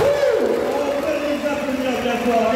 Woo! On peut les applaudir bien fort.